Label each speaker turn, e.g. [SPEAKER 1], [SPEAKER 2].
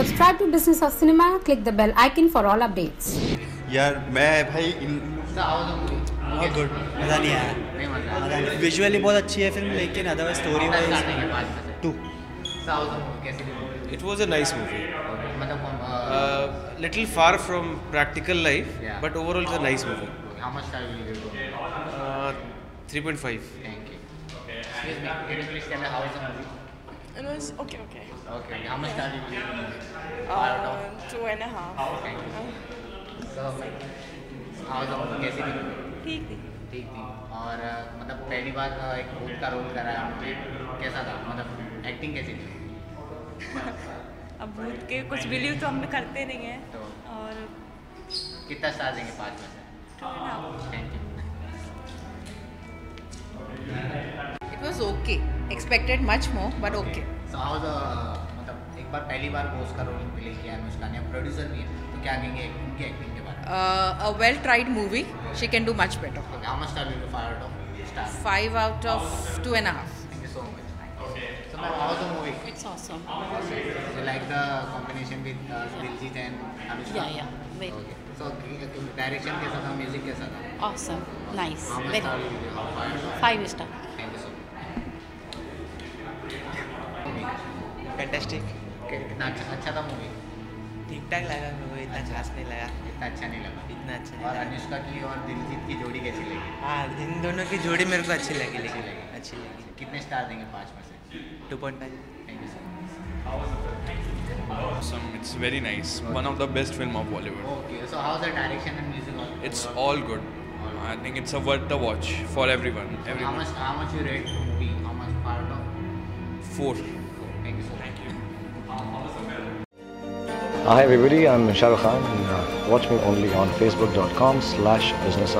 [SPEAKER 1] Subscribe to Business of Cinema, click the bell icon for all updates.
[SPEAKER 2] यार मैं भाई इन
[SPEAKER 3] बहुत गुड मज़ा नहीं आया मज़ा नहीं विजुअली बहुत अच्छी है फ़िल्म लेकिन otherwise story wise too
[SPEAKER 4] It was a nice movie.
[SPEAKER 5] मतलब
[SPEAKER 4] Uh, little far from practical life,
[SPEAKER 5] Yeah.
[SPEAKER 4] but overall it's a nice movie.
[SPEAKER 5] It?
[SPEAKER 4] Uh, 3.5.
[SPEAKER 5] Thank you. Excuse me, can you please tell me how is the movie?
[SPEAKER 6] It was okay, okay.
[SPEAKER 5] Okay, how much star will you give the movie?
[SPEAKER 6] Uh, two and a half.
[SPEAKER 5] Thank you. So, how the? कैसी थी?
[SPEAKER 6] ठीक थी
[SPEAKER 5] ठीक थी और अ, मतलब पहली बार अ, एक भूत का रोल करा है आपने कैसा था मतलब एक्टिंग कैसी थी
[SPEAKER 6] अब भूत के कुछ बिलीव तो हम करते नहीं हैं
[SPEAKER 5] तो
[SPEAKER 6] और
[SPEAKER 5] कितना स्टार देंगे पाँच में से. Thank you
[SPEAKER 7] okay. Expected much more, but okay.
[SPEAKER 5] So how the मतलब एक बार पहली बार बोस का रोल प्ले किया है अनुष्का ने प्रोड्यूसर भी है तो क्या कहेंगे उनकी एक्टिंग के बारे में
[SPEAKER 7] Uh, a well tried movie. She can do much better.
[SPEAKER 5] Okay, how much star will you fire out of star?
[SPEAKER 7] Five out of two and a half.
[SPEAKER 5] Thank you so much. So, ma'am, how was the movie?
[SPEAKER 8] It's awesome.
[SPEAKER 5] So, you like the combination with uh, Diljit and Anushka?
[SPEAKER 8] Yeah, yeah. Very
[SPEAKER 5] Okay. So, uh, direction कैसा था, music कैसा था?
[SPEAKER 8] awesome. Nice.
[SPEAKER 5] How much
[SPEAKER 8] Very
[SPEAKER 3] fantastic
[SPEAKER 5] कितना अच्छा अच्छा था movie
[SPEAKER 3] ठीक ठाक लगा मेरे को इतना खास नहीं लगा
[SPEAKER 5] इतना अच्छा नहीं लगा
[SPEAKER 3] इतना अच्छा नहीं
[SPEAKER 5] और अनुष्का की और दिलजीत की जोड़ी कैसी लगी
[SPEAKER 3] हाँ इन दोनों की जोड़ी मेरे को अच्छी लगी
[SPEAKER 5] अच्छी
[SPEAKER 3] लेकिन
[SPEAKER 5] लगी।
[SPEAKER 3] अच्छी लगी
[SPEAKER 5] कितने स्टार देंगे पाँच में से
[SPEAKER 3] two point five
[SPEAKER 5] thank you so much
[SPEAKER 9] Awesome. It's very nice. Okay. One of the best film of Bollywood.
[SPEAKER 5] Okay, so how's the direction and music? all-
[SPEAKER 9] It's
[SPEAKER 5] overall?
[SPEAKER 9] all good. I think it's a worth the watch for everyone.
[SPEAKER 5] So
[SPEAKER 9] everyone.
[SPEAKER 5] how much how much you rate the movie? How much part of?
[SPEAKER 9] Four.
[SPEAKER 10] Hi everybody, I'm Shah Rukh Khan and uh, watch me only on facebook.com slash business.